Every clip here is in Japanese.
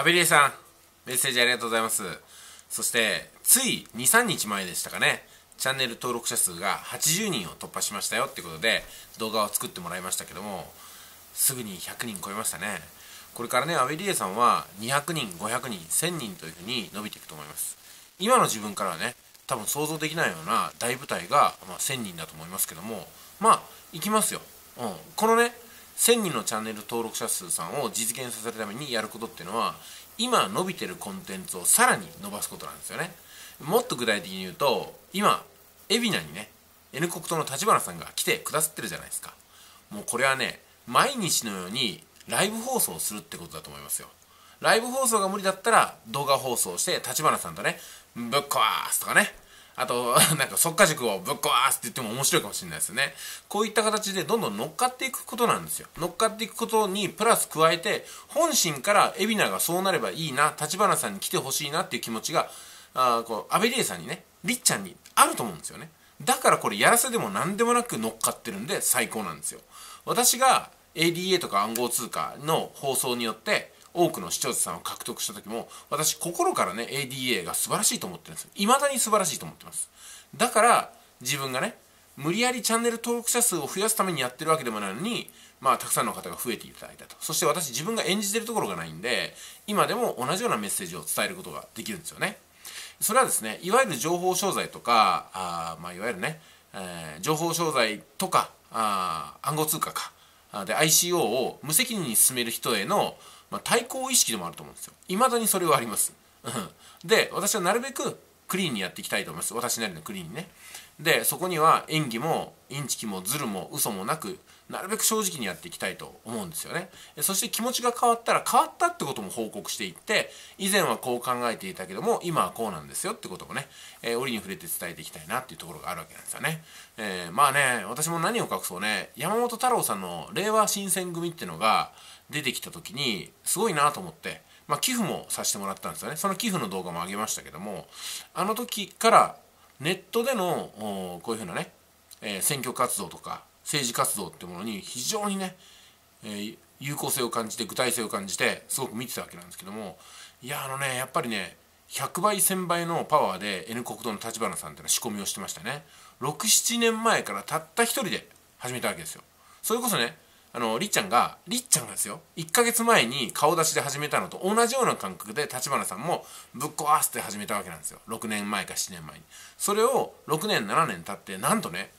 アベリエさん、メッセージありがとうございます。そして、つい2、3日前でしたかね、チャンネル登録者数が80人を突破しましたよってことで、動画を作ってもらいましたけども、すぐに100人超えましたね。これからね、アベリエさんは200人、500人、1000人というふうに伸びていくと思います。今の自分からはね、多分想像できないような大舞台が、まあ、1000人だと思いますけども、まあ、行きますよ。うん。このね、1000人のチャンネル登録者数さんを実現させるためにやることっていうのは今伸びてるコンテンツをさらに伸ばすことなんですよね。もっと具体的に言うと今海老名にね N 国党の立花さんが来てくださってるじゃないですか。もうこれはね毎日のようにライブ放送をするってことだと思いますよ。ライブ放送が無理だったら動画放送して立花さんとねぶっ壊すとかね。あと、なんか、即化塾をぶっ壊すって言っても面白いかもしれないですね。こういった形でどんどん乗っかっていくことなんですよ。乗っかっていくことにプラス加えて、本心から海老名がそうなればいいな、立花さんに来てほしいなっていう気持ちが、あこう、安倍理恵さんにね、りっちゃんにあると思うんですよね。だからこれやらせでも何でもなく乗っかってるんで最高なんですよ。私が ADA とか暗号通貨の放送によって、多くの視聴者さんを獲得した時も私心からね ADA が素晴らしいと思ってるんですいまだに素晴らしいと思ってます。だから自分がね無理やりチャンネル登録者数を増やすためにやってるわけでもないのにまあたくさんの方が増えていただいたと。そして私自分が演じてるところがないんで今でも同じようなメッセージを伝えることができるんですよね。それはですねいわゆる情報商材とかあまあいわゆるね、えー、情報商材とかあ暗号通貨かで ICO を無責任に進める人へのまあ、対抗意識でもあると思うんですよ。未だにそれはあります。で、私はなるべくクリーンにやっていきたいと思います。私なりのクリーンにね。で、そこには演技もインチキもズルも嘘もなく、なるべく正直にやっていきたいと思うんですよね。そして気持ちが変わったら変わったってことも報告していって、以前はこう考えていたけども、今はこうなんですよってことをね、えー、折に触れて伝えていきたいなっていうところがあるわけなんですよね。えー、まあね、私も何を隠そうね、山本太郎さんの令和新選組っていうのが、出てきた時にすごいなと思って、まあ、寄付もさせてもらったんですよね。その寄付の動画も上げましたけどもあの時からネットでのこういうふうなね、えー、選挙活動とか政治活動ってものに非常にね、えー、有効性を感じて具体性を感じてすごく見てたわけなんですけどもいやあのねやっぱりね100倍1000倍のパワーで N 国党の立花さんっていうのは仕込みをしてましたね。67年前からたった一人で始めたわけですよ。それこそねあの、りっちゃんが、りっちゃんがですよ、1ヶ月前に顔出しで始めたのと同じような感覚で、立花さんもぶっ壊して始めたわけなんですよ。6年前か7年前に。それを6年、7年経って、なんとね、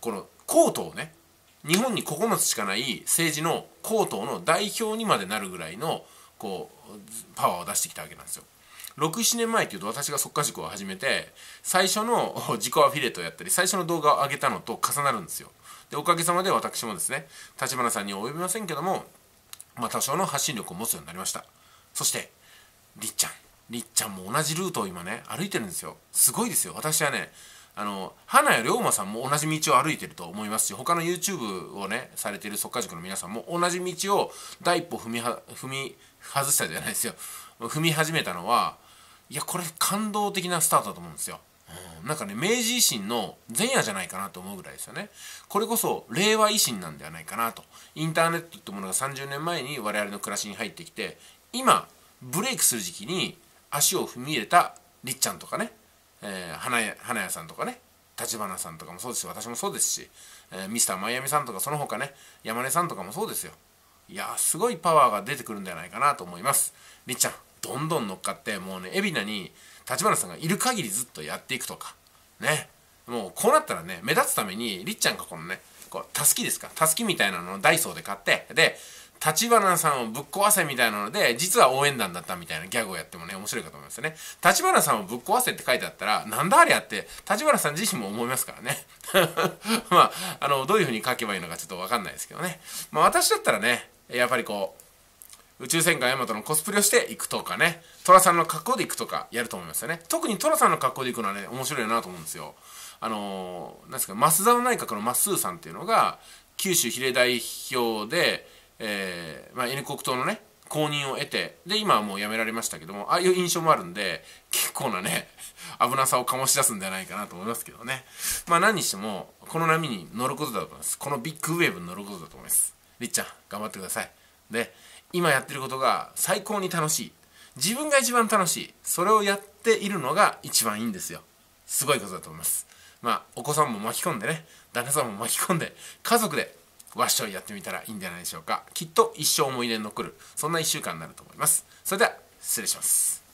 この、コートをね、日本に9つしかない政治のコートの代表にまでなるぐらいの、こう、パワーを出してきたわけなんですよ。67年前っていうと私が速化塾を始めて最初の自己アフィリエイトをやったり最初の動画を上げたのと重なるんですよでおかげさまで私もですね立花さんには及びませんけども、まあ、多少の発信力を持つようになりましたそしてりっちゃんりっちゃんも同じルートを今ね歩いてるんですよすごいですよ私はねあの花谷龍馬さんも同じ道を歩いてると思いますし他の YouTube をねされている速化塾の皆さんも同じ道を第一歩踏みは踏み外したじゃないですよ踏み始めたのはいやこれ感動的なスタートだと思うんですよ。なんかね明治維新の前夜じゃないかなと思うぐらいですよね。これこそ令和維新なんではないかなと。インターネットってものが30年前に我々の暮らしに入ってきて今ブレイクする時期に足を踏み入れたりっちゃんとかね、えー、花屋花屋さんとかね。立花さんとかもそうですし私もそうですし、えー、ミスターマイアミさんとかその他ね。山根さんとかもそうですよ。いやすごいパワーが出てくるんじゃないかなと思います。りっちゃん。どんどん乗っかってもうね海老名に立花さんがいる限りずっとやっていくとか。ね。もうこうなったらね目立つためにりっちゃんがこのねこうたすきですか？たすきみたいなのをダイソーで買ってで立花さんをぶっ壊せみたいなので実は応援団だったみたいなギャグをやってもね面白いかと思いますよね。立花さんをぶっ壊せって書いてあったらなんだあれやって立花さん自身も思いますからね。まああのどういう風に書けばいいのかちょっと分かんないですけどね。まあ私だったらねやっぱりこう宇宙戦艦ヤマトのコスプレをして行くとかね、トラさんの格好で行くとかやると思いますよね。特にトラさんの格好で行くのはね、面白いなと思うんですよ。あのー、なんですか、増田の内閣のマスーさんっていうのが、九州比例代表で、えー、まあ、N 国党のね、公認を得て、で、今はもう辞められましたけども、ああいう印象もあるんで、結構なね、危なさを醸し出すんじゃないかなと思いますけどね。まあ何にしても、この波に乗ることだと思います。このビッグウェーブに乗ることだと思います。りっちゃん、頑張ってください。で、今やってることが最高に楽しい。自分が一番楽しい。それをやっているのが一番いいんですよ。すごいことだと思います。まあお子さんも巻き込んでね旦那さんも巻き込んで家族でわっしょいやってみたらいいんじゃないでしょうか。きっと一生思い出に残る。そんな1週間になると思います。それでは失礼します。